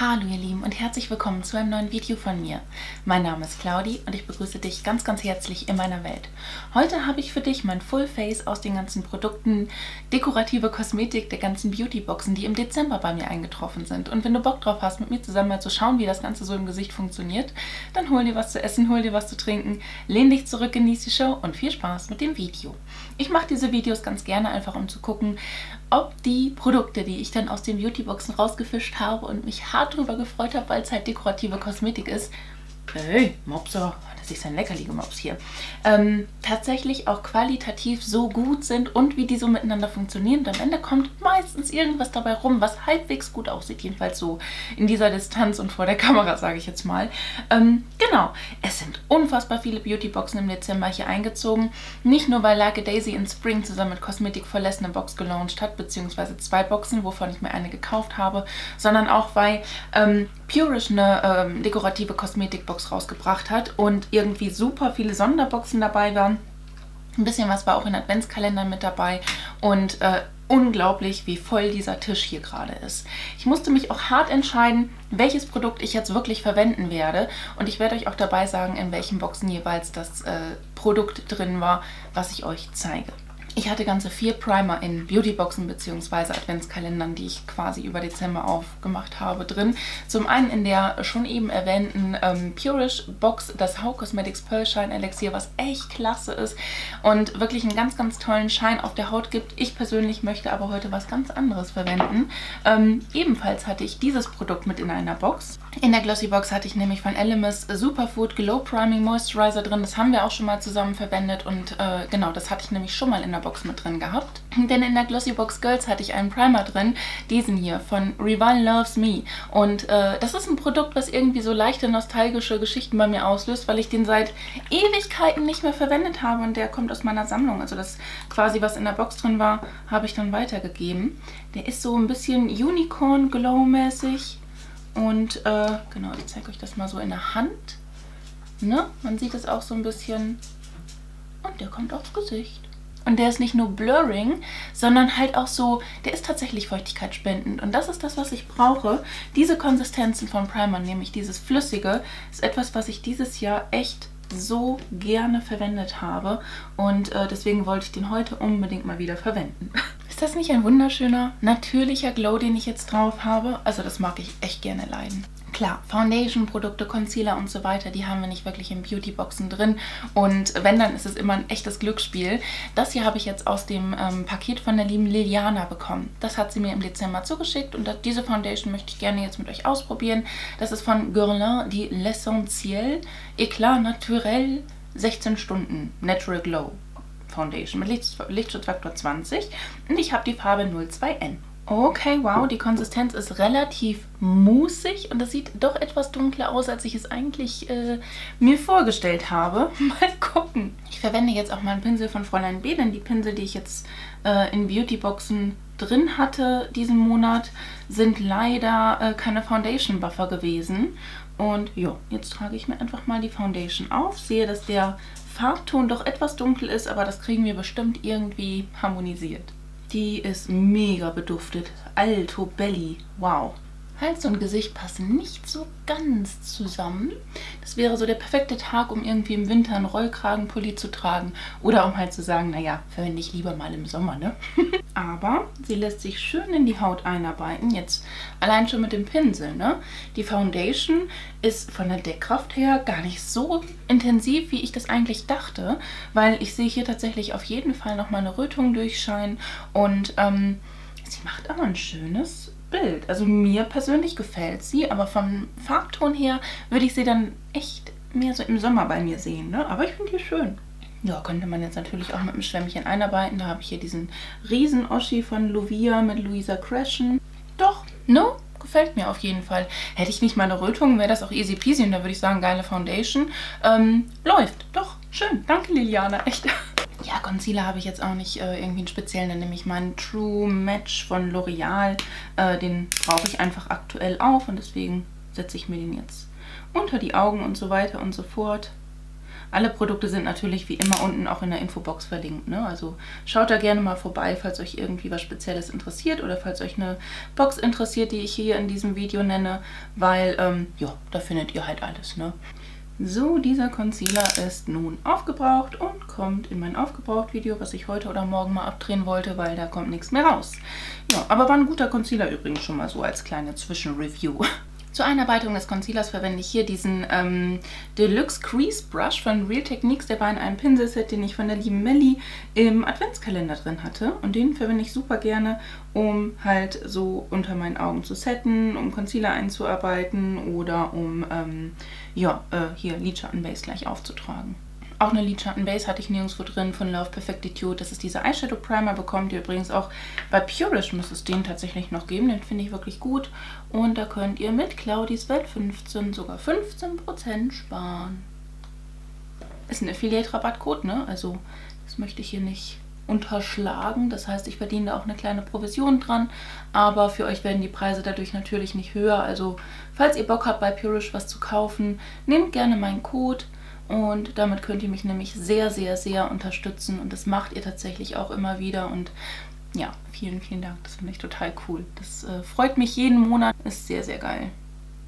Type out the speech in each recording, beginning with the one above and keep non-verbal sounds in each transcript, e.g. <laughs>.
Hallo ihr Lieben und herzlich willkommen zu einem neuen Video von mir. Mein Name ist Claudi und ich begrüße dich ganz ganz herzlich in meiner Welt. Heute habe ich für dich mein Full Face aus den ganzen Produkten, dekorative Kosmetik der ganzen Beauty-Boxen, die im Dezember bei mir eingetroffen sind. Und wenn du Bock drauf hast, mit mir zusammen mal zu schauen, wie das Ganze so im Gesicht funktioniert, dann hol dir was zu essen, hol dir was zu trinken, lehn dich zurück, genieß die Show und viel Spaß mit dem Video. Ich mache diese Videos ganz gerne einfach, um zu gucken, ob die Produkte, die ich dann aus den Beautyboxen rausgefischt habe und mich hart darüber gefreut habe, weil es halt dekorative Kosmetik ist, Hey, Mopser, das ist ein leckerliger Mops hier. Ähm, tatsächlich auch qualitativ so gut sind und wie die so miteinander funktionieren. Und am Ende kommt meistens irgendwas dabei rum, was halbwegs gut aussieht. Jedenfalls so in dieser Distanz und vor der Kamera, sage ich jetzt mal. Ähm, genau, es sind unfassbar viele Beautyboxen im Dezember hier eingezogen. Nicht nur, weil Like Daisy in Spring zusammen mit Cosmetic for eine Box gelauncht hat, beziehungsweise zwei Boxen, wovon ich mir eine gekauft habe, sondern auch, weil ähm, Purish eine ähm, dekorative Kosmetikbox rausgebracht hat und irgendwie super viele Sonderboxen dabei waren. Ein bisschen was war auch in Adventskalendern mit dabei und äh, unglaublich, wie voll dieser Tisch hier gerade ist. Ich musste mich auch hart entscheiden, welches Produkt ich jetzt wirklich verwenden werde und ich werde euch auch dabei sagen, in welchen Boxen jeweils das äh, Produkt drin war, was ich euch zeige. Ich hatte ganze vier Primer in Beautyboxen bzw. Adventskalendern, die ich quasi über Dezember aufgemacht habe, drin. Zum einen in der schon eben erwähnten ähm, Purish Box, das How Cosmetics Pearl Shine Elixier, was echt klasse ist und wirklich einen ganz, ganz tollen Shine auf der Haut gibt. Ich persönlich möchte aber heute was ganz anderes verwenden. Ähm, ebenfalls hatte ich dieses Produkt mit in einer Box. In der Glossy Box hatte ich nämlich von Elemis Superfood Glow Priming Moisturizer drin. Das haben wir auch schon mal zusammen verwendet und äh, genau, das hatte ich nämlich schon mal in der Box Box mit drin gehabt. <clears throat> Denn in der Glossy Box Girls hatte ich einen Primer drin, diesen hier von Rival Loves Me. Und äh, das ist ein Produkt, was irgendwie so leichte nostalgische Geschichten bei mir auslöst, weil ich den seit Ewigkeiten nicht mehr verwendet habe und der kommt aus meiner Sammlung. Also das quasi, was in der Box drin war, habe ich dann weitergegeben. Der ist so ein bisschen Unicorn Glow mäßig und äh, genau, ich zeige euch das mal so in der Hand. Ne? Man sieht es auch so ein bisschen und der kommt aufs Gesicht. Und der ist nicht nur blurring, sondern halt auch so, der ist tatsächlich feuchtigkeitsspendend. Und das ist das, was ich brauche. Diese Konsistenzen von Primer, nämlich dieses Flüssige, ist etwas, was ich dieses Jahr echt so gerne verwendet habe. Und äh, deswegen wollte ich den heute unbedingt mal wieder verwenden. <laughs> Ist das nicht ein wunderschöner, natürlicher Glow, den ich jetzt drauf habe? Also das mag ich echt gerne leiden. Klar, Foundation-Produkte, Concealer und so weiter, die haben wir nicht wirklich in Beautyboxen drin. Und wenn, dann ist es immer ein echtes Glücksspiel. Das hier habe ich jetzt aus dem ähm, Paket von der lieben Liliana bekommen. Das hat sie mir im Dezember zugeschickt und das, diese Foundation möchte ich gerne jetzt mit euch ausprobieren. Das ist von Guerlain, die L'Essentiel Eclat Naturel 16 Stunden Natural Glow Foundation mit Lichtschutzfaktor 20 und ich habe die Farbe 02N. Okay, wow, die Konsistenz ist relativ musig und es sieht doch etwas dunkler aus, als ich es eigentlich äh, mir vorgestellt habe. <laughs> Mal gucken. Ich verwende jetzt auch mal einen Pinsel von Fräulein B, denn die Pinsel, die ich jetzt äh, in Beautyboxen drin hatte diesen Monat, sind leider äh, keine Foundation Buffer gewesen. Und ja, jetzt trage ich mir einfach mal die Foundation auf. Sehe, dass der Farbton doch etwas dunkel ist, aber das kriegen wir bestimmt irgendwie harmonisiert. Die ist mega beduftet. Alto Belly. Wow. Hals und Gesicht passen nicht so ganz zusammen. Das wäre so der perfekte Tag, um irgendwie im Winter einen Rollkragenpulli zu tragen. Oder um halt zu sagen, naja, verwende ich lieber mal im Sommer, ne? <laughs> Aber sie lässt sich schön in die Haut einarbeiten. Jetzt allein schon mit dem Pinsel, ne? Die Foundation ist von der Deckkraft her gar nicht so intensiv, wie ich das eigentlich dachte. Weil ich sehe hier tatsächlich auf jeden Fall nochmal eine Rötung durchscheinen. Und ähm, sie macht aber ein schönes Bild. Also mir persönlich gefällt sie, aber vom Farbton her würde ich sie dann echt mehr so im Sommer bei mir sehen. Ne? Aber ich finde die schön. Ja, könnte man jetzt natürlich auch mit einem Schwämmchen einarbeiten. Da habe ich hier diesen riesen Oschi von Lovia mit Luisa Crashen. Doch, no? Gefällt mir auf jeden Fall. Hätte ich nicht mal eine Rötung, wäre das auch easy peasy. Und da würde ich sagen, geile Foundation. Ähm, läuft. Doch, schön. Danke, Liliana. Echt. <laughs> Ja, Concealer habe ich jetzt auch nicht äh, irgendwie einen speziellen, dann nehme ich meinen True Match von L'Oreal. Äh, den brauche ich einfach aktuell auf und deswegen setze ich mir den jetzt unter die Augen und so weiter und so fort. Alle Produkte sind natürlich wie immer unten auch in der Infobox verlinkt. Ne? Also schaut da gerne mal vorbei, falls euch irgendwie was Spezielles interessiert oder falls euch eine Box interessiert, die ich hier in diesem Video nenne, weil ähm, ja, da findet ihr halt alles. Ne? So, dieser Concealer ist nun aufgebraucht und kommt in mein Aufgebraucht-Video, was ich heute oder morgen mal abdrehen wollte, weil da kommt nichts mehr raus. Ja, aber war ein guter Concealer übrigens schon mal so als kleine Zwischenreview. <laughs> Zur Einarbeitung des Concealers verwende ich hier diesen ähm, Deluxe Crease Brush von Real Techniques. Der war in einem Pinselset, den ich von der lieben Melli im Adventskalender drin hatte. Und den verwende ich super gerne, um halt so unter meinen Augen zu setten, um Concealer einzuarbeiten oder um ähm, ja, äh, hier Lidschattenbase gleich aufzutragen. Auch eine Lidschattenbase hatte ich nirgendwo drin von Love Perfectitude. Das ist dieser Eyeshadow Primer, bekommt ihr übrigens auch bei Purish muss es den tatsächlich noch geben. Den finde ich wirklich gut. Und da könnt ihr mit Claudis Welt 15 sogar 15% sparen. Ist ein Affiliate-Rabattcode, ne? Also das möchte ich hier nicht unterschlagen. Das heißt, ich verdiene da auch eine kleine Provision dran. Aber für euch werden die Preise dadurch natürlich nicht höher. Also falls ihr Bock habt, bei Purish was zu kaufen, nehmt gerne meinen Code. Und damit könnt ihr mich nämlich sehr, sehr, sehr unterstützen. Und das macht ihr tatsächlich auch immer wieder. Und ja, vielen, vielen Dank. Das finde ich total cool. Das äh, freut mich jeden Monat. Ist sehr, sehr geil.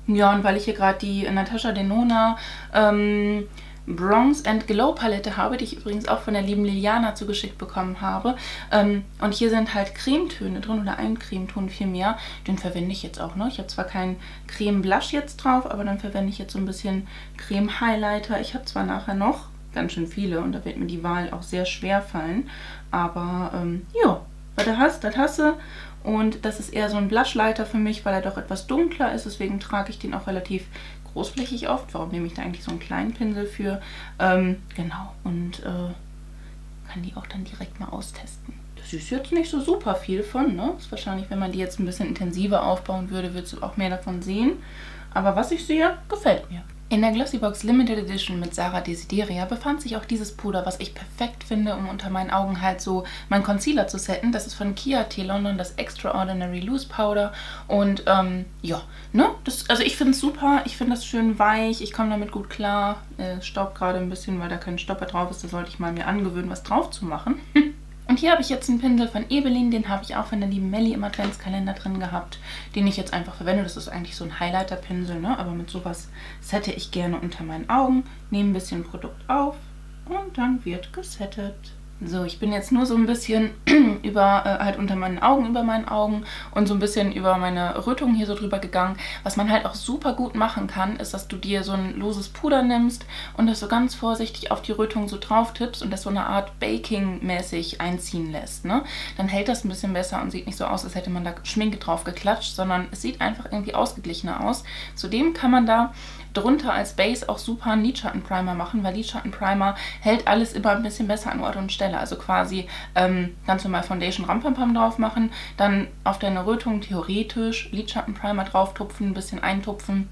Ja, und weil ich hier gerade die Natascha Denona ähm, Bronze and Glow Palette habe, die ich übrigens auch von der lieben Liliana zugeschickt bekommen habe. Ähm, und hier sind halt Cremetöne drin oder ein Cremeton vielmehr. Den verwende ich jetzt auch noch. Ich habe zwar keinen Creme Blush jetzt drauf, aber dann verwende ich jetzt so ein bisschen Creme Highlighter. Ich habe zwar nachher noch ganz schön viele und da wird mir die Wahl auch sehr schwer fallen. Aber ähm, ja, was du hast, das hast du. Und das ist eher so ein Blushlighter für mich, weil er doch etwas dunkler ist. Deswegen trage ich den auch relativ großflächig oft. Warum nehme ich da eigentlich so einen kleinen Pinsel für? Ähm, genau, und äh, kann die auch dann direkt mal austesten. Das ist jetzt nicht so super viel von, ne? Ist wahrscheinlich, wenn man die jetzt ein bisschen intensiver aufbauen würde, würdest du auch mehr davon sehen. Aber was ich sehe, gefällt mir. In der Glossybox Limited Edition mit Sarah Desideria befand sich auch dieses Puder, was ich perfekt finde, um unter meinen Augen halt so meinen Concealer zu setten. Das ist von Kia T London, das Extraordinary Loose Powder. Und ähm, ja, ne? Das, also ich finde es super, ich finde das schön weich, ich komme damit gut klar. Äh, staubt gerade ein bisschen, weil da kein Stopper drauf ist. Da sollte ich mal mir angewöhnen, was drauf zu machen. <laughs> Und hier habe ich jetzt einen Pinsel von Ebelin, den habe ich auch von der lieben Melli im Adventskalender drin gehabt, den ich jetzt einfach verwende. Das ist eigentlich so ein Highlighter-Pinsel, ne? aber mit sowas sette ich gerne unter meinen Augen, nehme ein bisschen Produkt auf und dann wird gesettet. So, ich bin jetzt nur so ein bisschen <clears throat> über, äh, halt unter meinen Augen, über meinen Augen und so ein bisschen über meine Rötung hier so drüber gegangen. Was man halt auch super gut machen kann, ist, dass du dir so ein loses Puder nimmst und das so ganz vorsichtig auf die Rötung so drauf tippst und das so eine Art Baking-mäßig einziehen lässt, ne? Dann hält das ein bisschen besser und sieht nicht so aus, als hätte man da Schminke drauf geklatscht, sondern es sieht einfach irgendwie ausgeglichener aus. Zudem kann man da drunter als Base auch super einen Lidschattenprimer machen, weil Lidschattenprimer hält alles immer ein bisschen besser an Ort und Stelle. Also quasi ähm, ganz normal Foundation Rampampam drauf machen, dann auf deine Rötung theoretisch Lidschattenprimer drauf tupfen, ein bisschen eintupfen.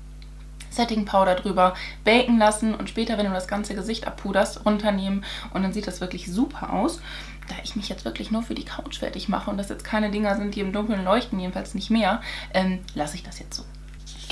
Setting Powder drüber, baken lassen und später, wenn du das ganze Gesicht abpuderst, runternehmen und dann sieht das wirklich super aus. Da ich mich jetzt wirklich nur für die Couch fertig mache und das jetzt keine Dinger sind, die im Dunkeln leuchten, jedenfalls nicht mehr, ähm, lasse ich das jetzt so.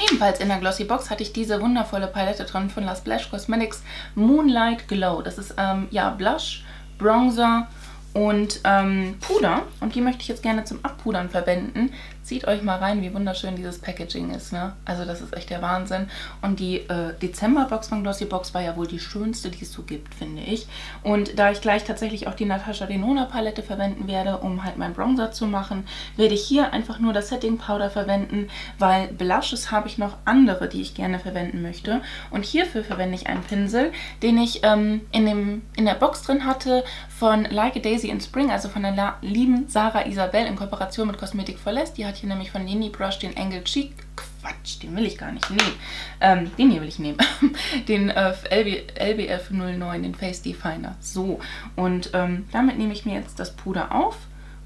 Ebenfalls in der Glossy Box hatte ich diese wundervolle Palette drin von La Splash Cosmetics Moonlight Glow. Das ist ähm, ja Blush, Bronzer und ähm, Puder. Und die möchte ich jetzt gerne zum Abpudern verwenden. Zieht euch mal rein, wie wunderschön dieses Packaging ist. Ne? Also das ist echt der Wahnsinn. Und die äh, Dezember-Box von Glossybox war ja wohl die schönste, die es so gibt, finde ich. Und da ich gleich tatsächlich auch die Natascha Denona Palette verwenden werde, um halt meinen Bronzer zu machen, werde ich hier einfach nur das Setting Powder verwenden, weil Blushes habe ich noch andere, die ich gerne verwenden möchte. Und hierfür verwende ich einen Pinsel, den ich ähm, in, dem, in der Box drin hatte von Like a Daisy in Spring, also von der lieben Sarah Isabel in Kooperation mit Cosmetic for Less. Die hat hier nämlich von Nini Brush den Angle Cheek. Quatsch, den will ich gar nicht nehmen. Ähm, den hier will ich nehmen. <laughs> den äh, LB, LBF 09, den Face Definer. So, und ähm, damit nehme ich mir jetzt das Puder auf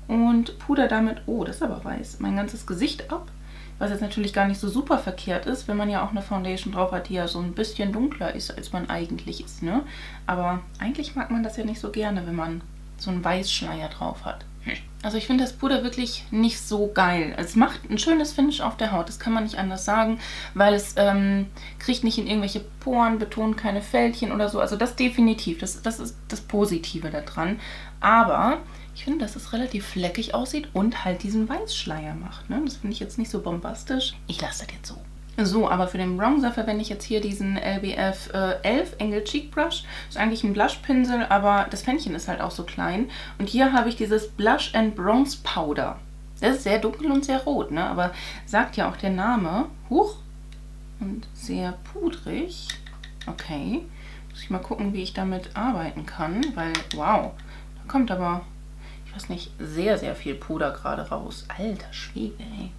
und puder damit, oh, das ist aber weiß, mein ganzes Gesicht ab. Was jetzt natürlich gar nicht so super verkehrt ist, wenn man ja auch eine Foundation drauf hat, die ja so ein bisschen dunkler ist, als man eigentlich ist, ne? Aber eigentlich mag man das ja nicht so gerne, wenn man so einen Weißschleier drauf hat. Also ich finde das Puder wirklich nicht so geil. Es macht ein schönes Finish auf der Haut, das kann man nicht anders sagen, weil es ähm, kriegt nicht in irgendwelche Poren, betont keine Fältchen oder so. Also das definitiv, das, das ist das Positive daran. Aber ich finde, dass es relativ fleckig aussieht und halt diesen Weißschleier macht. Ne? Das finde ich jetzt nicht so bombastisch. Ich lasse das jetzt so. So, aber für den Bronzer verwende ich jetzt hier diesen LBF äh, 11 Angle Cheek Brush. Ist eigentlich ein Blushpinsel, aber das Fännchen ist halt auch so klein. Und hier habe ich dieses Blush and Bronze Powder. Das ist sehr dunkel und sehr rot, ne? aber sagt ja auch der Name. Huch. Und sehr pudrig. Okay. Muss ich mal gucken, wie ich damit arbeiten kann, weil, wow, da kommt aber ich weiß nicht, sehr, sehr viel Puder gerade raus. Alter Schwede, ey.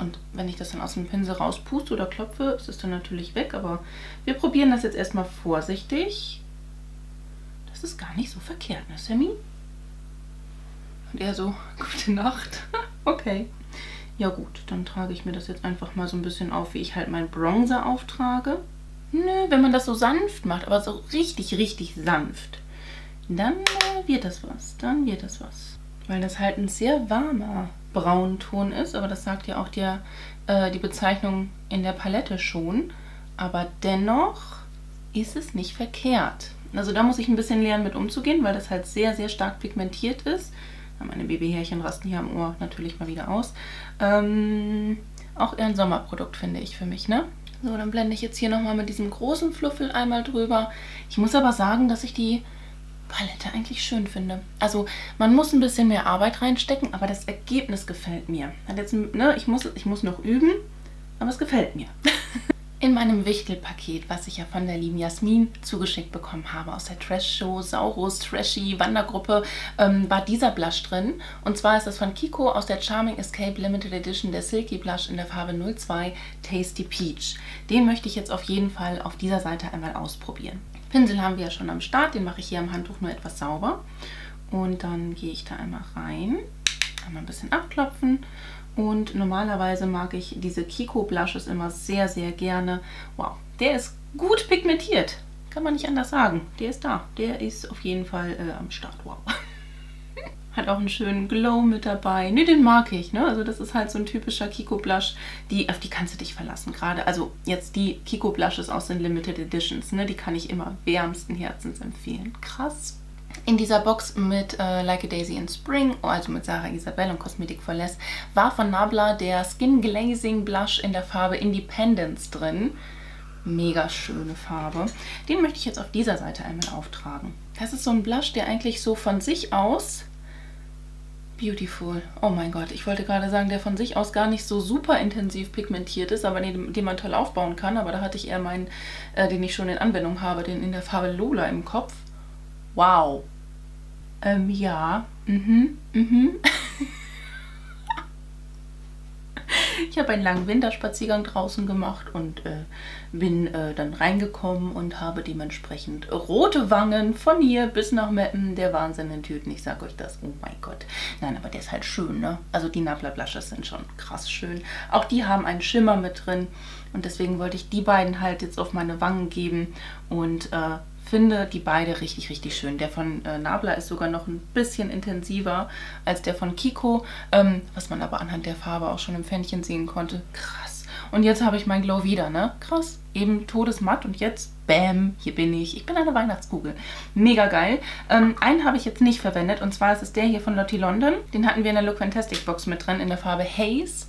Und wenn ich das dann aus dem Pinsel rauspuste oder klopfe, ist es dann natürlich weg. Aber wir probieren das jetzt erstmal vorsichtig. Das ist gar nicht so verkehrt, ne Sammy? Und er so, <laughs> gute Nacht. <laughs> okay. Ja gut, dann trage ich mir das jetzt einfach mal so ein bisschen auf, wie ich halt meinen Bronzer auftrage. Nö, wenn man das so sanft macht, aber so richtig, richtig sanft dann äh, wird das was. Dann wird das was. Weil das halt ein sehr warmer Braunton ist, aber das sagt ja auch der, äh, die Bezeichnung in der Palette schon. Aber dennoch ist es nicht verkehrt. Also da muss ich ein bisschen lernen mit umzugehen, weil das halt sehr, sehr stark pigmentiert ist. Meine Babyhärchen rasten hier am Ohr natürlich mal wieder aus. Ähm, auch eher ein Sommerprodukt, finde ich für mich, ne? So, dann blende ich jetzt hier nochmal mit diesem großen Fluffel einmal drüber. Ich muss aber sagen, dass ich die Palette eigentlich schön finde. Also man muss ein bisschen mehr Arbeit reinstecken, aber das Ergebnis gefällt mir. Jetzt, ne, ich, muss, ich muss noch üben, aber es gefällt mir. <laughs> In meinem Wichtelpaket, was ich ja von der lieben Jasmin zugeschickt bekommen habe aus der Trash-Show Saurus Trashy Wandergruppe, ähm, war dieser Blush drin. Und zwar ist das von Kiko aus der Charming Escape Limited Edition, der Silky Blush in der Farbe 02 Tasty Peach. Den möchte ich jetzt auf jeden Fall auf dieser Seite einmal ausprobieren. Pinsel haben wir ja schon am Start, den mache ich hier am Handtuch nur etwas sauber. Und dann gehe ich da einmal rein, einmal ein bisschen abklopfen. Und normalerweise mag ich diese Kiko Blushes immer sehr, sehr gerne. Wow, der ist gut pigmentiert. Kann man nicht anders sagen. Der ist da. Der ist auf jeden Fall äh, am Start. Wow. <laughs> Hat auch einen schönen Glow mit dabei. Ne, den mag ich. Ne? Also das ist halt so ein typischer Kiko Blush. Die, auf die kannst du dich verlassen. Gerade, also jetzt die Kiko Blushes aus den Limited Editions. Ne? Die kann ich immer wärmsten Herzens empfehlen. Krass. In dieser Box mit äh, Like a Daisy in Spring, also mit Sarah Isabel und Cosmetic for Less, war von Nabla der Skin Glazing Blush in der Farbe Independence drin. Mega schöne Farbe. Den möchte ich jetzt auf dieser Seite einmal auftragen. Das ist so ein Blush, der eigentlich so von sich aus Beautiful. Oh mein Gott, ich wollte gerade sagen, der von sich aus gar nicht so super intensiv pigmentiert ist, aber den, den man toll aufbauen kann. Aber da hatte ich eher meinen, äh, den ich schon in Anwendung habe, den in der Farbe Lola im Kopf. Wow. Ähm, ja. Mhm, mhm. <laughs> Ich habe einen langen Winterspaziergang draußen gemacht und äh, bin äh, dann reingekommen und habe dementsprechend rote Wangen von hier bis nach Meppen. Der Wahnsinn in Tüten, ich sag euch das. Oh mein Gott. Nein, aber der ist halt schön, ne? Also die Nabla Blushes sind schon krass schön. Auch die haben einen Schimmer mit drin und deswegen wollte ich die beiden halt jetzt auf meine Wangen geben und äh, finde die beide richtig, richtig schön. Der von äh, Nabla ist sogar noch ein bisschen intensiver als der von Kiko, ähm, was man aber anhand der Farbe auch schon im Fännchen sehen konnte. Krass. Und jetzt habe ich mein Glow wieder, ne? Krass. Eben todesmatt und jetzt, bam, hier bin ich. Ich bin eine Weihnachtskugel. Mega geil. Ähm, einen habe ich jetzt nicht verwendet und zwar ist es der hier von Lottie London. Den hatten wir in der Look Fantastic Box mit drin in der Farbe Haze.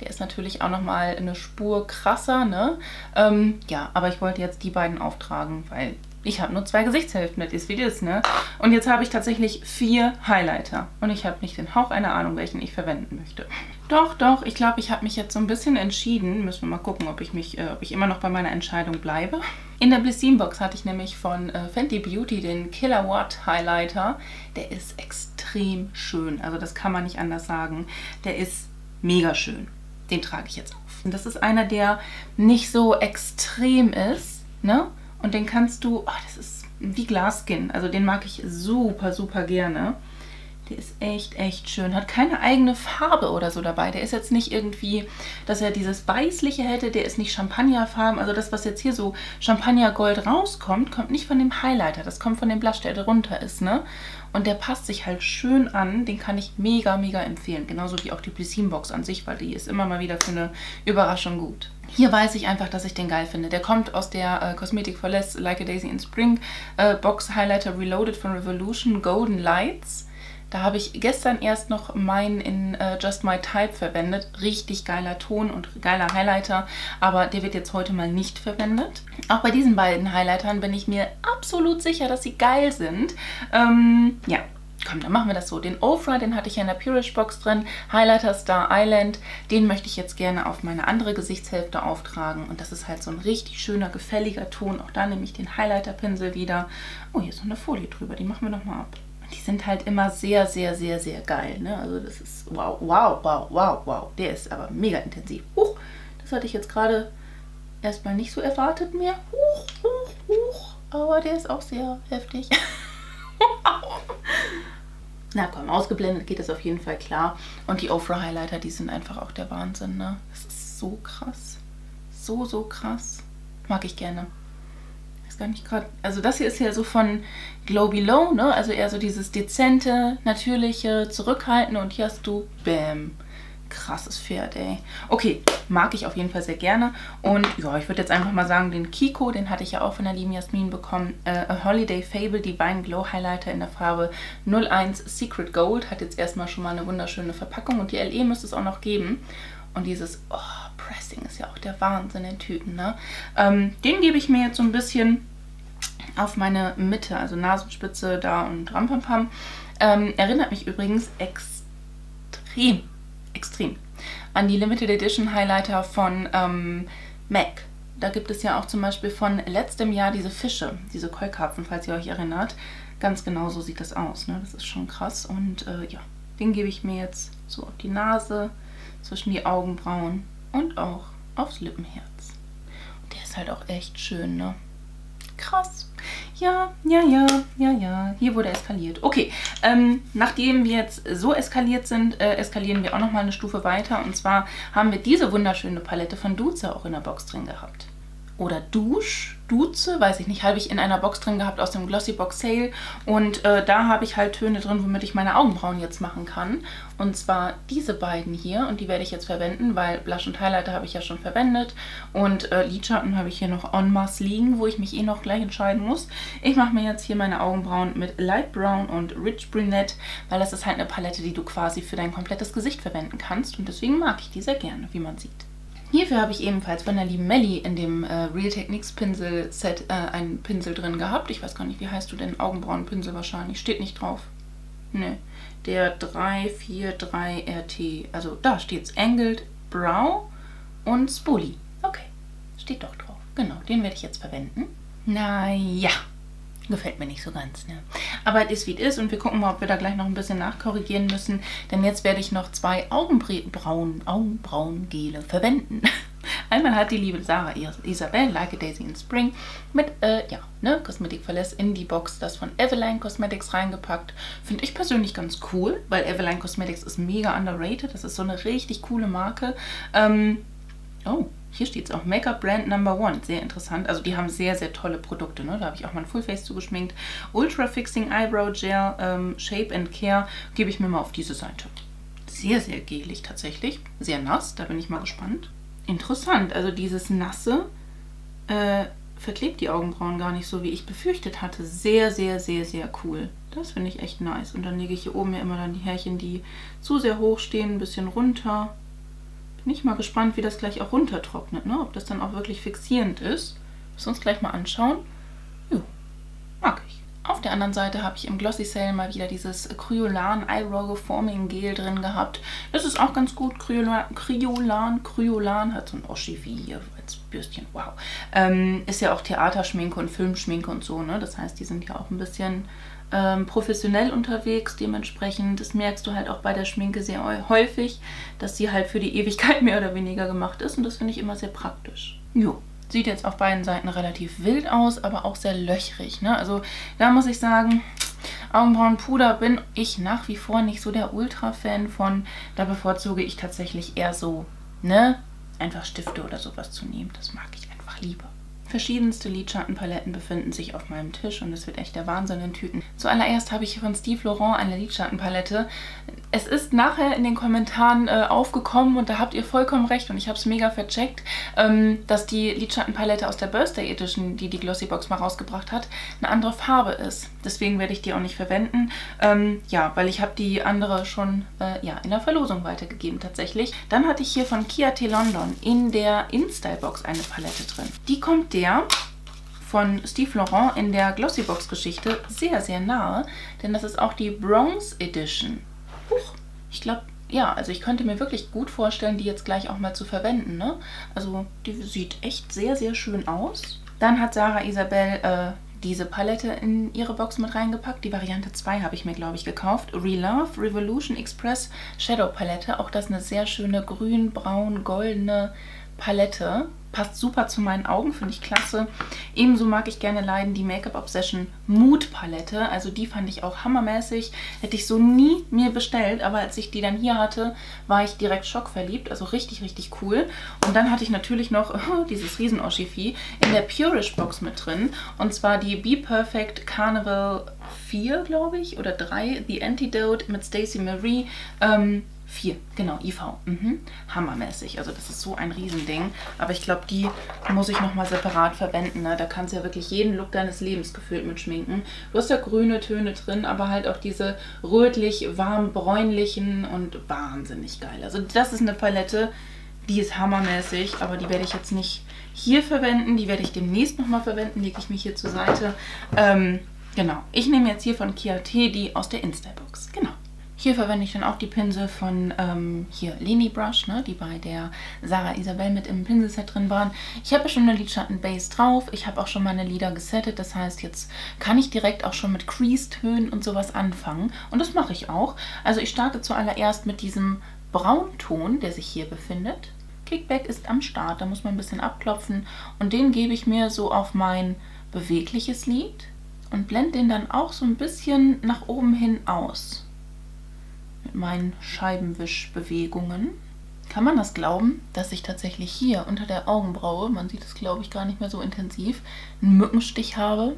Der ist natürlich auch nochmal eine Spur krasser, ne? Ähm, ja, aber ich wollte jetzt die beiden auftragen, weil ich habe nur zwei Gesichtshälften, das ist wie das, ne? Und jetzt habe ich tatsächlich vier Highlighter. Und ich habe nicht den Hauch einer Ahnung, welchen ich verwenden möchte. Doch, doch, ich glaube, ich habe mich jetzt so ein bisschen entschieden. Müssen wir mal gucken, ob ich, mich, äh, ob ich immer noch bei meiner Entscheidung bleibe. In der Blissim Box hatte ich nämlich von äh, Fenty Beauty den Kilowatt Highlighter. Der ist extrem schön. Also das kann man nicht anders sagen. Der ist mega schön. Den trage ich jetzt auf. Und das ist einer, der nicht so extrem ist, ne? Und den kannst du, oh, das ist wie Glasskin, also den mag ich super, super gerne. Der ist echt, echt schön. Hat keine eigene Farbe oder so dabei. Der ist jetzt nicht irgendwie, dass er dieses Weißliche hätte. Der ist nicht Champagnerfarben. Also das, was jetzt hier so Champagnergold rauskommt, kommt nicht von dem Highlighter. Das kommt von dem Blush, der drunter ist, ne? Und der passt sich halt schön an. Den kann ich mega, mega empfehlen. Genauso wie auch die Blissim Box an sich, weil die ist immer mal wieder für eine Überraschung gut. Hier weiß ich einfach, dass ich den geil finde. Der kommt aus der äh, Cosmetic for Less Like a Daisy in Spring äh, Box Highlighter Reloaded von Revolution Golden Lights. Da habe ich gestern erst noch meinen in äh, Just My Type verwendet. Richtig geiler Ton und geiler Highlighter, aber der wird jetzt heute mal nicht verwendet. Auch bei diesen beiden Highlightern bin ich mir absolut sicher, dass sie geil sind. Ähm, ja, Komm, dann machen wir das so. Den Ofra, den hatte ich ja in der Purish Box drin. Highlighter Star Island, den möchte ich jetzt gerne auf meine andere Gesichtshälfte auftragen. Und das ist halt so ein richtig schöner, gefälliger Ton. Auch da nehme ich den Highlighter-Pinsel wieder. Oh, hier ist noch eine Folie drüber, die machen wir nochmal ab. Die sind halt immer sehr, sehr, sehr, sehr geil. Ne? Also das ist wow, wow, wow, wow, wow. Der ist aber mega intensiv. Huch, das hatte ich jetzt gerade erstmal nicht so erwartet mehr. Huch, huch, huch. Aber der ist auch sehr heftig. <laughs> Na komm, ausgeblendet geht das auf jeden Fall klar. Und die Ofra Highlighter, die sind einfach auch der Wahnsinn, ne? Das ist so krass. So, so krass. Mag ich gerne. Ist gar nicht gerade. Also das hier ist ja so von Glow Below, ne? Also eher so dieses dezente, natürliche, zurückhaltende. Und hier hast du Bam krasses Pferd, ey. Okay, mag ich auf jeden Fall sehr gerne. Und ja, ich würde jetzt einfach mal sagen, den Kiko, den hatte ich ja auch von der lieben Jasmin bekommen. Äh, A Holiday Fable Divine Glow Highlighter in der Farbe 01 Secret Gold. Hat jetzt erstmal schon mal eine wunderschöne Verpackung. Und die LE müsste es auch noch geben. Und dieses, oh, Pressing ist ja auch der Wahnsinn in Tüten, ne? Ähm, den gebe ich mir jetzt so ein bisschen auf meine Mitte, also Nasenspitze da und Rampampam. Ähm, erinnert mich übrigens extrem extrem. An die Limited Edition Highlighter von ähm, MAC. Da gibt es ja auch zum Beispiel von letztem Jahr diese Fische, diese Keukarpfen, falls ihr euch erinnert. Ganz genau so sieht das aus. Ne? Das ist schon krass. Und äh, ja, den gebe ich mir jetzt so auf die Nase, zwischen die Augenbrauen und auch aufs Lippenherz. Und der ist halt auch echt schön, ne? Krass. Ja, ja, ja, ja, ja. Hier wurde eskaliert. Okay, ähm, nachdem wir jetzt so eskaliert sind, äh, eskalieren wir auch nochmal eine Stufe weiter. Und zwar haben wir diese wunderschöne Palette von Duce auch in der Box drin gehabt. Oder Dusch, Duze, weiß ich nicht, habe ich in einer Box drin gehabt aus dem Glossy Box Sale und äh, da habe ich halt Töne drin, womit ich meine Augenbrauen jetzt machen kann. Und zwar diese beiden hier und die werde ich jetzt verwenden, weil Blush und Highlighter habe ich ja schon verwendet und äh, Lidschatten habe ich hier noch en masse liegen, wo ich mich eh noch gleich entscheiden muss. Ich mache mir jetzt hier meine Augenbrauen mit Light Brown und Rich Brunette, weil das ist halt eine Palette, die du quasi für dein komplettes Gesicht verwenden kannst und deswegen mag ich die sehr gerne, wie man sieht. Hierfür habe ich ebenfalls von der lieben Melli in dem äh, Real Techniques Pinsel Set äh, einen Pinsel drin gehabt. Ich weiß gar nicht, wie heißt du denn? Augenbrauenpinsel wahrscheinlich. Steht nicht drauf. Ne. Der 343 RT. Also da steht es. Angled Brow und Spoolie. Okay. Steht doch drauf. Genau, den werde ich jetzt verwenden. Naja. Gefällt mir nicht so ganz, ne? Aber es ist wie es ist und wir gucken mal, ob wir da gleich noch ein bisschen nachkorrigieren müssen. Denn jetzt werde ich noch zwei Augenbrauen, Augenbrauengele verwenden. <laughs> Einmal hat die liebe Sarah Isabel, Like a Daisy in Spring, mit, äh, ja, ne, Cosmetic Verless in die Box, das von Eveline Cosmetics reingepackt. Finde ich persönlich ganz cool, weil Eveline Cosmetics ist mega underrated. Das ist so eine richtig coole Marke. Ähm, oh, hier steht es auch Make-up Brand Number One. Sehr interessant. Also die haben sehr, sehr tolle Produkte. Ne? Da habe ich auch mein Fullface zugeschminkt. Ultra Fixing Eyebrow Gel ähm, Shape and Care gebe ich mir mal auf diese Seite. Sehr, sehr gelig tatsächlich. Sehr nass. Da bin ich mal gespannt. Interessant. Also dieses Nasse äh, verklebt die Augenbrauen gar nicht so, wie ich befürchtet hatte. Sehr, sehr, sehr, sehr cool. Das finde ich echt nice. Und dann lege ich hier oben ja immer dann die Härchen, die zu sehr hoch stehen, ein bisschen runter. Bin ich mal gespannt, wie das gleich auch runtertrocknet, ne? ob das dann auch wirklich fixierend ist. Müssen wir uns gleich mal anschauen. Jo, mag ich. Auf der anderen Seite habe ich im Glossy Sale mal wieder dieses Kryolan Eyebrow Forming Gel drin gehabt. Das ist auch ganz gut. Kryolan, Kryolan, Kryolan hat so ein Oschi wie hier Bürstchen. Wow. Ähm, ist ja auch Theaterschminke und Filmschminke und so, ne? Das heißt, die sind ja auch ein bisschen ähm, professionell unterwegs. Dementsprechend, das merkst du halt auch bei der Schminke sehr häufig, dass sie halt für die Ewigkeit mehr oder weniger gemacht ist. Und das finde ich immer sehr praktisch. Jo. Sieht jetzt auf beiden Seiten relativ wild aus, aber auch sehr löchrig. Ne? Also da muss ich sagen, Augenbrauenpuder bin ich nach wie vor nicht so der Ultra-Fan von. Da bevorzuge ich tatsächlich eher so, ne? Einfach Stifte oder sowas zu nehmen. Das mag ich einfach lieber. Verschiedenste Lidschattenpaletten befinden sich auf meinem Tisch und es wird echt der Wahnsinn in Tüten. Zuallererst habe ich von Steve Laurent eine Lidschattenpalette. Es ist nachher in den Kommentaren äh, aufgekommen und da habt ihr vollkommen recht und ich habe es mega vercheckt, ähm, dass die Lidschattenpalette aus der Birthday Edition, die die Glossybox mal rausgebracht hat, eine andere Farbe ist. Deswegen werde ich die auch nicht verwenden. Ähm, ja, weil ich habe die andere schon äh, ja, in der Verlosung weitergegeben tatsächlich. Dann hatte ich hier von Kia T London in der InStyle Box eine Palette drin. Die kommt der von Steve Laurent in der Glossybox-Geschichte sehr, sehr nahe, denn das ist auch die Bronze Edition. Huch, ich glaube, ja, also ich könnte mir wirklich gut vorstellen, die jetzt gleich auch mal zu verwenden. Ne? Also die sieht echt sehr, sehr schön aus. Dann hat Sarah Isabel äh, diese Palette in ihre Box mit reingepackt. Die Variante 2 habe ich mir, glaube ich, gekauft. Relove Revolution Express Shadow Palette. Auch das eine sehr schöne grün, braun, goldene Palette. Passt super zu meinen Augen, finde ich klasse. Ebenso mag ich gerne leiden die Make-up Obsession Mood Palette. Also die fand ich auch hammermäßig. Hätte ich so nie mir bestellt, aber als ich die dann hier hatte, war ich direkt schockverliebt. Also richtig, richtig cool. Und dann hatte ich natürlich noch <laughs> dieses riesen Oshify in der Purish Box mit drin. Und zwar die Be Perfect Carnival 4, glaube ich, oder 3, The Antidote mit Stacey Marie. Ähm, Vier, genau, IV. Mhm. Hammermäßig. Also das ist so ein Riesending. Aber ich glaube, die muss ich nochmal separat verwenden. Ne? Da kannst du ja wirklich jeden Look deines Lebens gefühlt mit schminken. Du hast ja grüne Töne drin, aber halt auch diese rötlich, warm, bräunlichen und wahnsinnig geil. Also das ist eine Palette, die ist hammermäßig, aber die werde ich jetzt nicht hier verwenden. Die werde ich demnächst nochmal verwenden, lege ich mich hier zur Seite. Ähm, genau, ich nehme jetzt hier von Kia T die aus der Insta-Box. Genau. Hier verwende ich dann auch die Pinsel von ähm, hier Leni Brush, ne, die bei der Sarah Isabel mit im Pinselset drin waren. Ich habe ja schon eine Lidschatten-Base drauf. Ich habe auch schon meine Lider gesettet. Das heißt, jetzt kann ich direkt auch schon mit Crease-Tönen und sowas anfangen. Und das mache ich auch. Also ich starte zuallererst mit diesem Braunton, der sich hier befindet. Kickback ist am Start, da muss man ein bisschen abklopfen. Und den gebe ich mir so auf mein bewegliches Lid und blende den dann auch so ein bisschen nach oben hin aus mit meinen Scheibenwischbewegungen. Kann man das glauben, dass ich tatsächlich hier unter der Augenbraue, man sieht es glaube ich gar nicht mehr so intensiv, einen Mückenstich habe?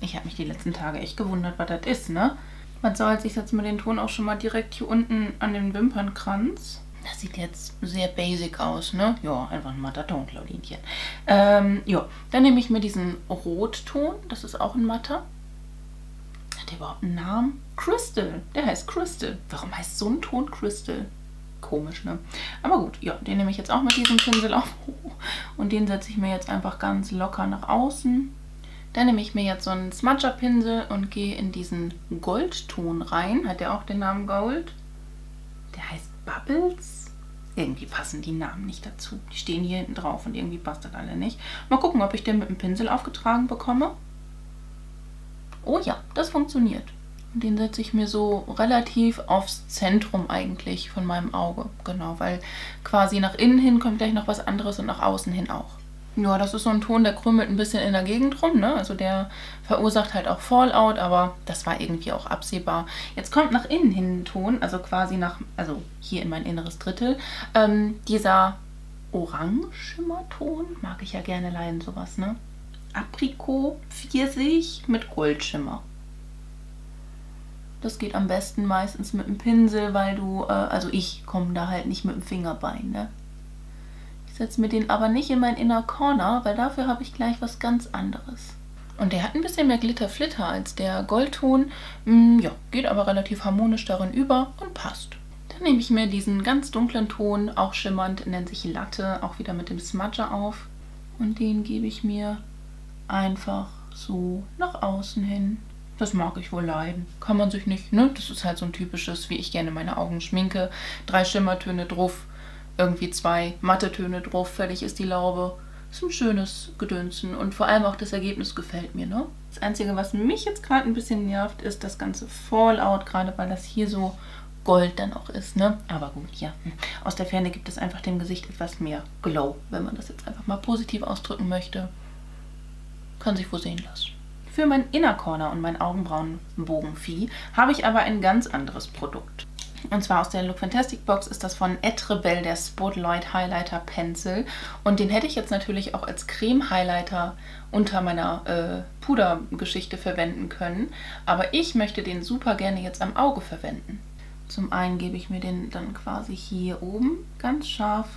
Ich habe mich die letzten Tage echt gewundert, was das ist, ne? Man soll sich jetzt mit den Ton auch schon mal direkt hier unten an den Wimpernkranz. Das sieht jetzt sehr basic aus, ne? Ja, einfach ein matter Ton, Claudinchen. Ähm, ja, dann nehme ich mir diesen Rotton, das ist auch ein matter. Hat der überhaupt einen Namen? Crystal. Der heißt Crystal. Warum heißt so ein Ton Crystal? Komisch, ne? Aber gut, ja, den nehme ich jetzt auch mit diesem Pinsel auf. <laughs> Und den setze ich mir jetzt einfach ganz locker nach außen. Dann nehme ich mir jetzt so einen Smudger-Pinsel und gehe in diesen Goldton rein. Hat der auch den Namen Gold? Der heißt Bubbles. Irgendwie passen die Namen nicht dazu. Die stehen hier hinten drauf und irgendwie passt das alle nicht. Mal gucken, ob ich den mit dem Pinsel aufgetragen bekomme. Oh ja, das funktioniert. Den setze ich mir so relativ aufs Zentrum eigentlich von meinem Auge. Genau, weil quasi nach innen hin kommt gleich noch was anderes und nach außen hin auch. Ja, das ist so ein Ton, der krümelt ein bisschen in der Gegend rum, ne? Also der verursacht halt auch Fallout, aber das war irgendwie auch absehbar. Jetzt kommt nach innen hin ein Ton, also quasi nach, also hier in mein inneres Drittel, ähm, dieser Orange-Schimmerton, mag ich ja gerne leiden, sowas, ne? Aprikot Pfirsich mit Goldschimmer. Das geht am besten meistens mit dem Pinsel, weil du, äh, also ich komme da halt nicht mit dem Fingerbein, ne? Ich setze mir den aber nicht in mein Inner Corner, weil dafür habe ich gleich was ganz anderes. Und der hat ein bisschen mehr Glitter-Flitter als der Goldton. Mm, ja, geht aber relativ harmonisch darin über und passt. Dann nehme ich mir diesen ganz dunklen Ton, auch schimmernd, nennt sich Latte, auch wieder mit dem Smudger auf. Und den gebe ich mir einfach so nach außen hin. Das mag ich wohl leiden. Kann man sich nicht, ne? Das ist halt so ein typisches, wie ich gerne meine Augen schminke. Drei Schimmertöne drauf, irgendwie zwei matte Töne drauf, fertig ist die Laube. Ist ein schönes Gedönsen und vor allem auch das Ergebnis gefällt mir, ne? Das Einzige, was mich jetzt gerade ein bisschen nervt, ist das ganze Fallout, gerade weil das hier so Gold dann auch ist, ne? Aber gut, ja. Aus der Ferne gibt es einfach dem Gesicht etwas mehr Glow, wenn man das jetzt einfach mal positiv ausdrücken möchte kann sich wohl sehen lassen. Für mein Inner Corner und mein Augenbrauenbogenvieh habe ich aber ein ganz anderes Produkt. Und zwar aus der Look Fantastic Box ist das von Etrebell der Spotlight Highlighter Pencil. Und den hätte ich jetzt natürlich auch als Creme Highlighter unter meiner äh, Pudergeschichte verwenden können. Aber ich möchte den super gerne jetzt am Auge verwenden. Zum einen gebe ich mir den dann quasi hier oben ganz scharf,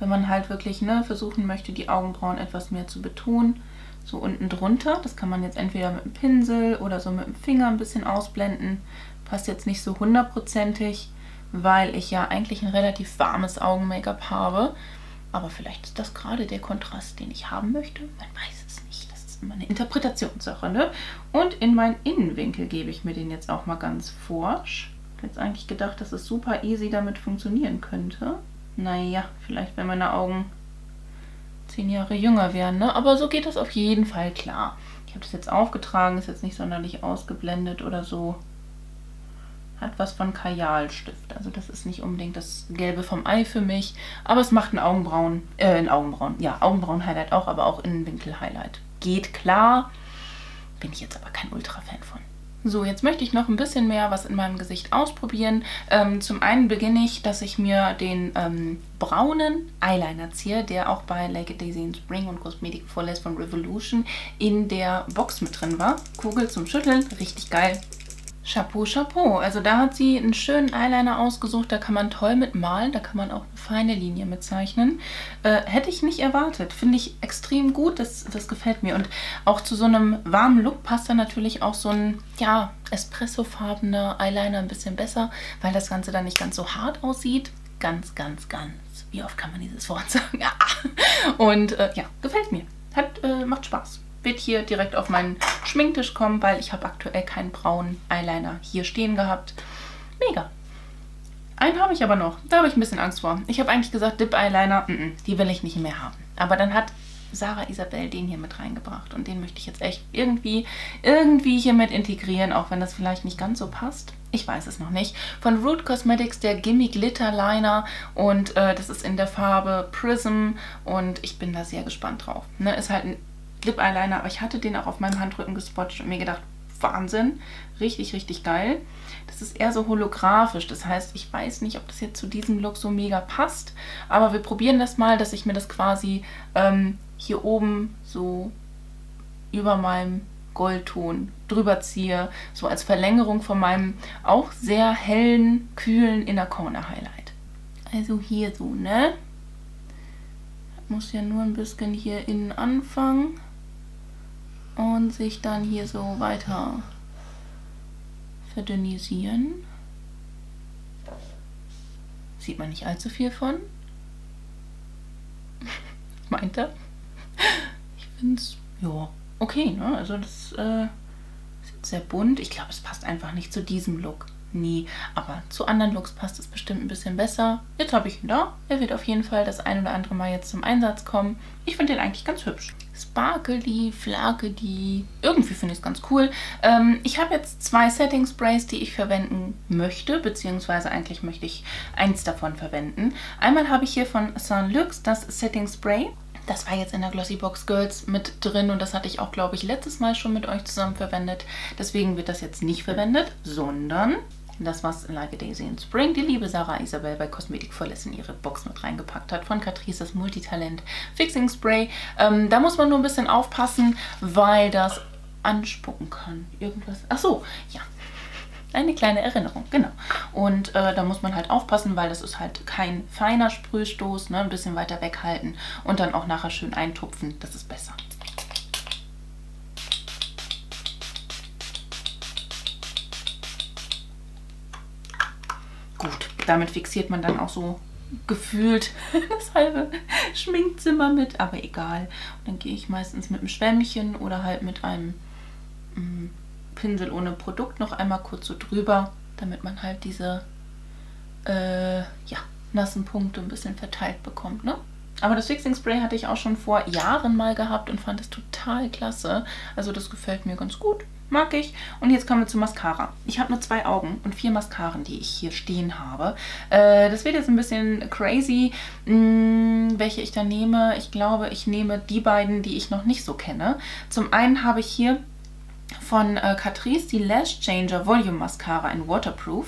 wenn man halt wirklich ne, versuchen möchte, die Augenbrauen etwas mehr zu betonen. So unten drunter, das kann man jetzt entweder mit dem Pinsel oder so mit dem Finger ein bisschen ausblenden. Passt jetzt nicht so hundertprozentig, weil ich ja eigentlich ein relativ warmes Augen-Make-up habe. Aber vielleicht ist das gerade der Kontrast, den ich haben möchte. Man weiß es nicht. Das ist immer eine Interpretationssache. Ne? Und in meinen Innenwinkel gebe ich mir den jetzt auch mal ganz forsch. Ich habe jetzt eigentlich gedacht, dass es super easy damit funktionieren könnte. Naja, vielleicht wenn meine Augen zehn Jahre jünger wären, ne? Aber so geht das auf jeden Fall klar. Ich habe das jetzt aufgetragen, ist jetzt nicht sonderlich ausgeblendet oder so. Hat was von Kajalstift. Also das ist nicht unbedingt das Gelbe vom Ei für mich. Aber es macht ein Augenbrauen, äh, ein Augenbrauen, ja, Augenbrauen-Highlight auch, aber auch Innenwinkel-Highlight. Geht klar. Bin ich jetzt aber kein Ultra-Fan von. So, jetzt möchte ich noch ein bisschen mehr was in meinem Gesicht ausprobieren. Ähm, zum einen beginne ich, dass ich mir den ähm, braunen Eyeliner ziehe, der auch bei a Daisy in Spring und Cosmetic Less von Revolution in der Box mit drin war. Kugel zum Schütteln, richtig geil. Chapeau, Chapeau. Also da hat sie einen schönen Eyeliner ausgesucht. Da kann man toll mit malen. Da kann man auch eine feine Linie mit zeichnen. Äh, hätte ich nicht erwartet. Finde ich extrem gut. Das, das gefällt mir. Und auch zu so einem warmen Look passt da natürlich auch so ein, ja, espressofarbener Eyeliner ein bisschen besser, weil das Ganze dann nicht ganz so hart aussieht. Ganz, ganz, ganz. Wie oft kann man dieses Wort <laughs> sagen? Ja. <laughs> Und äh, ja, gefällt mir. Hat, äh, macht Spaß wird hier direkt auf meinen Schminktisch kommen, weil ich habe aktuell keinen braunen Eyeliner hier stehen gehabt. Mega. Einen habe ich aber noch. Da habe ich ein bisschen Angst vor. Ich habe eigentlich gesagt, Dip Eyeliner, mm -mm, die will ich nicht mehr haben. Aber dann hat Sarah Isabel den hier mit reingebracht und den möchte ich jetzt echt irgendwie, irgendwie hier mit integrieren, auch wenn das vielleicht nicht ganz so passt. Ich weiß es noch nicht. Von Root Cosmetics der Gimme Glitter Liner und äh, das ist in der Farbe Prism und ich bin da sehr gespannt drauf. Ne, ist halt ein Lip Eyeliner, aber ich hatte den auch auf meinem Handrücken gespotcht und mir gedacht, Wahnsinn, richtig, richtig geil. Das ist eher so holographisch, das heißt, ich weiß nicht, ob das jetzt zu diesem Look so mega passt, aber wir probieren das mal, dass ich mir das quasi ähm, hier oben so über meinem Goldton drüber ziehe, so als Verlängerung von meinem auch sehr hellen, kühlen Inner Corner Highlight. Also hier so, ne? Muss ja nur ein bisschen hier innen anfangen und sich dann hier so weiter verdünnisieren. Sieht man nicht allzu viel von. <laughs> Meint er? Ich finde es, ja, okay, ne? Also das äh, ist sehr bunt. Ich glaube, es passt einfach nicht zu diesem Look nie. Aber zu anderen Looks passt es bestimmt ein bisschen besser. Jetzt habe ich ihn da. Er wird auf jeden Fall das ein oder andere Mal jetzt zum Einsatz kommen. Ich finde den eigentlich ganz hübsch. Sparkly, Flakedy. Irgendwie finde ich es ganz cool. Ähm, ich habe jetzt zwei Setting Sprays, die ich verwenden möchte, beziehungsweise eigentlich möchte ich eins davon verwenden. Einmal habe ich hier von Saint Lux das Setting Spray. Das war jetzt in der Glossy Box Girls mit drin und das hatte ich auch, glaube ich, letztes Mal schon mit euch zusammen verwendet. Deswegen wird das jetzt nicht verwendet, sondern das, was Like a Daisy in Spring die liebe Sarah Isabel bei Cosmetic for Less in ihre Box mit reingepackt hat. Von Catrice das Multitalent Fixing Spray. Ähm, da muss man nur ein bisschen aufpassen, weil das anspucken kann. Irgendwas. Ach so, ja. Eine kleine Erinnerung, genau. Und äh, da muss man halt aufpassen, weil das ist halt kein feiner Sprühstoß. Ne? Ein bisschen weiter weghalten und dann auch nachher schön eintupfen. Das ist besser. Damit fixiert man dann auch so gefühlt <laughs> das halbe Schminkzimmer mit, aber egal. Und dann gehe ich meistens mit einem Schwämmchen oder halt mit einem mm, Pinsel ohne Produkt noch einmal kurz so drüber, damit man halt diese äh, ja, nassen Punkte ein bisschen verteilt bekommt. Ne? Aber das Fixing Spray hatte ich auch schon vor Jahren mal gehabt und fand es total klasse. Also das gefällt mir ganz gut. Mag ich. Und jetzt kommen wir zur Mascara. Ich habe nur zwei Augen und vier Mascaren, die ich hier stehen habe. Äh, das wird jetzt ein bisschen crazy, mh, hm, welche ich da nehme. Ich glaube, ich nehme die beiden, die ich noch nicht so kenne. Zum einen habe ich hier von äh, Catrice die Lash Changer Volume Mascara in Waterproof.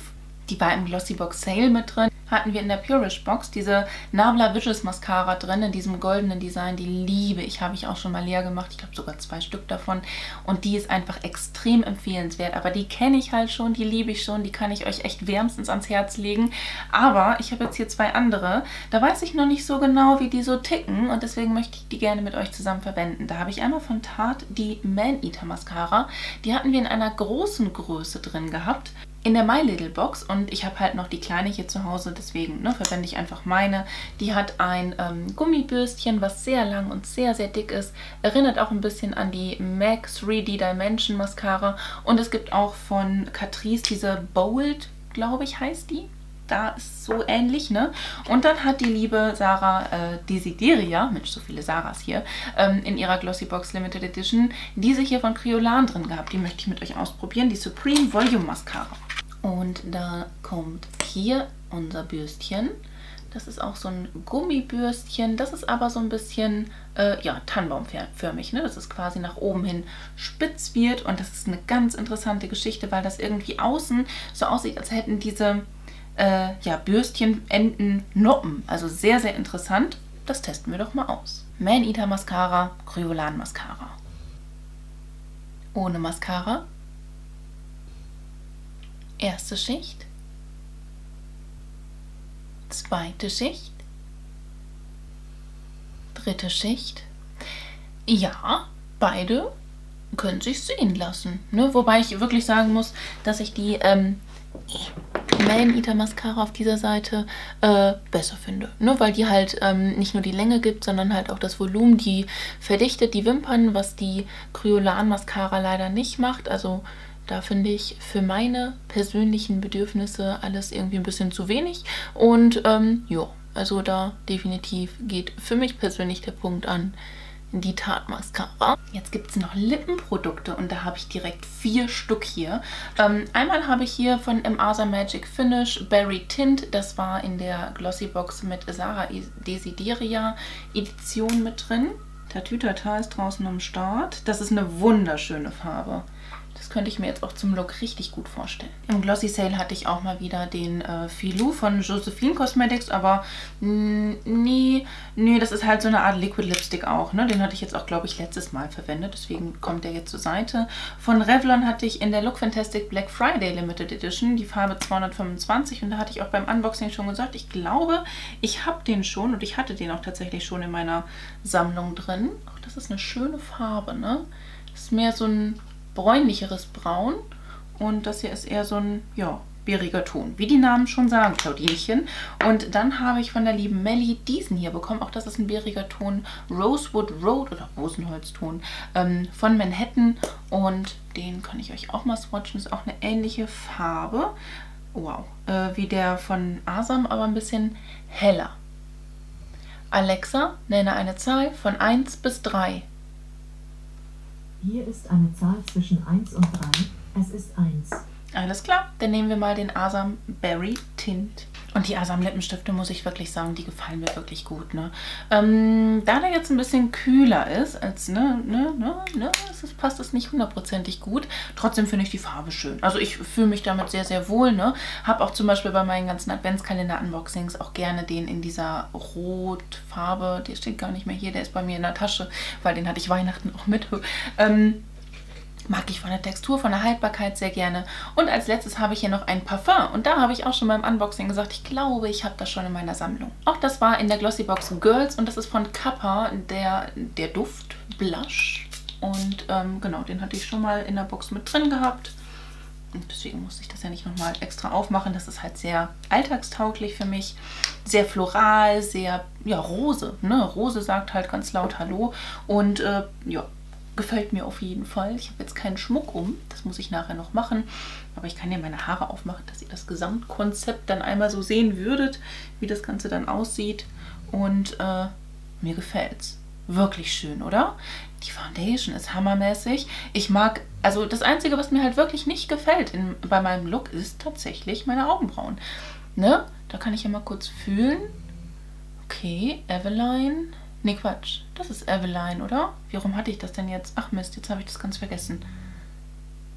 Die war im Glossybox Sale mit drin hatten wir in der Purish Box diese Nabla Vicious Mascara drin, in diesem goldenen Design. Die liebe ich, habe ich auch schon mal leer gemacht. Ich glaube sogar zwei Stück davon. Und die ist einfach extrem empfehlenswert. Aber die kenne ich halt schon, die liebe ich schon. Die kann ich euch echt wärmstens ans Herz legen. Aber ich habe jetzt hier zwei andere. Da weiß ich noch nicht so genau, wie die so ticken. Und deswegen möchte ich die gerne mit euch zusammen verwenden. Da habe ich einmal von Tarte die Man Eater Mascara. Die hatten wir in einer großen Größe drin gehabt in der My Little Box und ich habe halt noch die kleine hier zu Hause, deswegen ne, verwende ich einfach meine. Die hat ein ähm, Gummibürstchen, was sehr lang und sehr, sehr dick ist. Erinnert auch ein bisschen an die MAC 3D Dimension Mascara. Und es gibt auch von Catrice diese Bold, glaube ich, heißt die da ist so ähnlich, ne? Und dann hat die liebe Sarah äh, Desideria, Mensch, so viele Sarahs hier, ähm, in ihrer Glossybox Limited Edition diese hier von Kryolan drin gehabt. Die möchte ich mit euch ausprobieren, die Supreme Volume Mascara. Und da kommt hier unser Bürstchen. Das ist auch so ein Gummibürstchen. Das ist aber so ein bisschen, äh, ja, Tannenbaumförmig. Ne? Das ist quasi nach oben hin spitz wird. Und das ist eine ganz interessante Geschichte, weil das irgendwie außen so aussieht, als hätten diese äh, ja, Bürstchenenden Noppen. Also sehr, sehr interessant. Das testen wir doch mal aus. Man Eater Mascara, Kryolan Mascara. Ohne Mascara Erste Schicht, zweite Schicht, dritte Schicht. Ja, beide können sich sehen lassen. Ne? Wobei ich wirklich sagen muss, dass ich die ähm, Man Eater Mascara auf dieser Seite äh, besser finde. Ne? Weil die halt ähm, nicht nur die Länge gibt, sondern halt auch das Volumen. Die verdichtet die Wimpern, was die Kryolan Mascara leider nicht macht. Also da finde ich für meine persönlichen Bedürfnisse alles irgendwie ein bisschen zu wenig. Und ähm, ja, also da definitiv geht für mich persönlich der Punkt an die Tatmascara. Jetzt gibt es noch Lippenprodukte und da habe ich direkt vier Stück hier. Ähm, einmal habe ich hier von Emasa Magic Finish Berry Tint. Das war in der Glossybox mit Sarah Desideria Edition mit drin. Tatütata ist draußen am Start. Das ist eine wunderschöne Farbe. Könnte ich mir jetzt auch zum Look richtig gut vorstellen. Im Glossy Sale hatte ich auch mal wieder den äh, Filou von Josephine Cosmetics, aber nee, nee, das ist halt so eine Art Liquid Lipstick auch. Ne? Den hatte ich jetzt auch, glaube ich, letztes Mal verwendet, deswegen kommt der jetzt zur Seite. Von Revlon hatte ich in der Look Fantastic Black Friday Limited Edition die Farbe 225 und da hatte ich auch beim Unboxing schon gesagt, ich glaube, ich habe den schon und ich hatte den auch tatsächlich schon in meiner Sammlung drin. Auch das ist eine schöne Farbe, ne? Das ist mehr so ein bräunlicheres Braun und das hier ist eher so ein, ja, bäriger Ton. Wie die Namen schon sagen, Claudinchen. Und dann habe ich von der lieben Melly diesen hier bekommen. Auch das ist ein bäriger Ton. Rosewood Road oder Rosenholzton ähm, von Manhattan. Und den kann ich euch auch mal swatchen. Ist auch eine ähnliche Farbe. Wow. Äh, wie der von Asam, aber ein bisschen heller. Alexa, nenne eine Zahl von 1 bis 3. Hier ist eine Zahl zwischen 1 und 3. Es ist 1. Alles klar, dann nehmen wir mal den Asam Berry Tint. Und die Asam Lippenstifte, muss ich wirklich sagen, die gefallen mir wirklich gut. Ne? Ähm, da der jetzt ein bisschen kühler ist, als, ne, ne, ne, ne, es passt es nicht hundertprozentig gut. Trotzdem finde ich die Farbe schön. Also ich fühle mich damit sehr, sehr wohl. Ne? Habe auch zum Beispiel bei meinen ganzen Adventskalender-Unboxings auch gerne den in dieser Rotfarbe. Der steht gar nicht mehr hier, der ist bei mir in der Tasche, weil den hatte ich Weihnachten auch mit. Ähm, Mag ich von der Textur, von der Haltbarkeit sehr gerne. Und als letztes habe ich hier noch ein Parfum. Und da habe ich auch schon beim Unboxing gesagt, ich glaube, ich habe das schon in meiner Sammlung. Auch das war in der Glossybox Girls und das ist von Kappa, der, der Duft Blush. Und ähm, genau, den hatte ich schon mal in der Box mit drin gehabt. Und deswegen musste ich das ja nicht nochmal extra aufmachen. Das ist halt sehr alltagstauglich für mich. Sehr floral, sehr, ja, Rose. Ne? Rose sagt halt ganz laut Hallo. Und äh, ja, gefällt mir auf jeden Fall. Ich habe jetzt keinen Schmuck um, das muss ich nachher noch machen. Aber ich kann ja meine Haare aufmachen, dass ihr das Gesamtkonzept dann einmal so sehen würdet, wie das Ganze dann aussieht. Und äh, mir es. Wirklich schön, oder? Die Foundation ist hammermäßig. Ich mag, also das Einzige, was mir halt wirklich nicht gefällt in, bei meinem Look, ist tatsächlich meine Augenbrauen. Ne? Da kann ich ja mal kurz fühlen. Okay, Eveline Ne, Quatsch. Das ist Eveline, oder? Warum hatte ich das denn jetzt? Ach Mist, jetzt habe ich das ganz vergessen.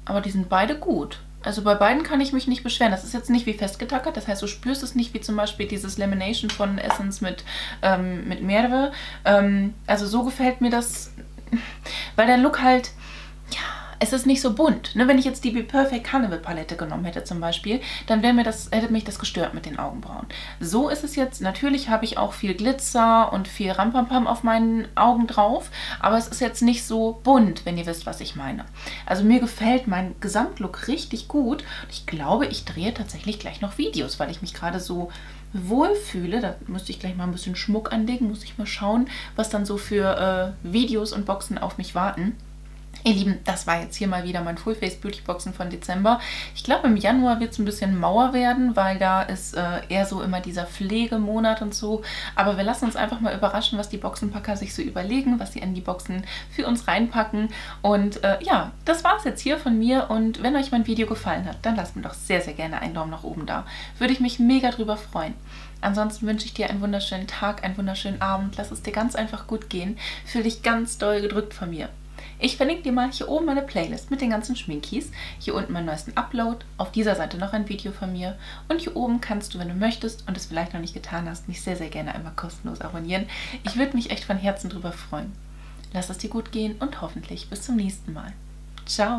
aber die sind beide gut. Also bei beiden kann ich mich nicht beschweren. Das ist jetzt nicht wie festgetackert, das heißt, du spürst es nicht wie zum Beispiel dieses Lamination von Essence mit, ähm, mit Mehrere. Ähm, also so gefällt mir das, <laughs> weil der Look halt, ja, es ist nicht so bunt. Ne? Wenn ich jetzt die Be Perfect Carnival Palette genommen hätte zum Beispiel, dann mir das, hätte mich das gestört mit den Augenbrauen. So ist es jetzt, natürlich habe ich auch viel Glitzer und viel Rampampam auf meinen Augen drauf, aber es ist jetzt nicht so bunt, wenn ihr wisst, was ich meine. Also mir gefällt mein Gesamtlook richtig gut. Ich glaube, ich drehe tatsächlich gleich noch Videos, weil ich mich gerade so wohlfühle. Da müsste ich gleich mal ein bisschen Schmuck anlegen, muss ich mal schauen, was dann so für äh, Videos und Boxen auf mich warten. Ihr Lieben, das war jetzt hier mal wieder mein Full Face Beauty Boxen von Dezember. Ich glaube, im Januar wird es ein bisschen mauer werden, weil da ist äh, eher so immer dieser Pflegemonat und so. Aber wir lassen uns einfach mal überraschen, was die Boxenpacker sich so überlegen, was sie in die Boxen für uns reinpacken. Und äh, ja, das war es jetzt hier von mir. Und wenn euch mein Video gefallen hat, dann lasst mir doch sehr, sehr gerne einen Daumen nach oben da. Würde ich mich mega drüber freuen. Ansonsten wünsche ich dir einen wunderschönen Tag, einen wunderschönen Abend. Lass es dir ganz einfach gut gehen. Fühl dich ganz doll gedrückt von mir. Ich verlinke dir mal hier oben meine Playlist mit den ganzen Schminkies, hier unten meinen neuesten Upload, auf dieser Seite noch ein Video von mir und hier oben kannst du, wenn du möchtest und es vielleicht noch nicht getan hast, mich sehr, sehr gerne einmal kostenlos abonnieren. Ich würde mich echt von Herzen drüber freuen. Lass es dir gut gehen und hoffentlich bis zum nächsten Mal. Ciao!